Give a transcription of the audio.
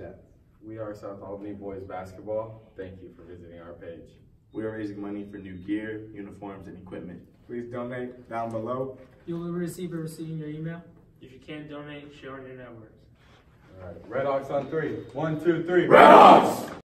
Jets. We are South Albany Boys Basketball. Thank you for visiting our page. We are raising money for new gear, uniforms, and equipment. Please donate down below. You will receive a receipt in your email. If you can't donate, share on your networks. All right, Red Hawks on three. One, two, three. Red Hawks!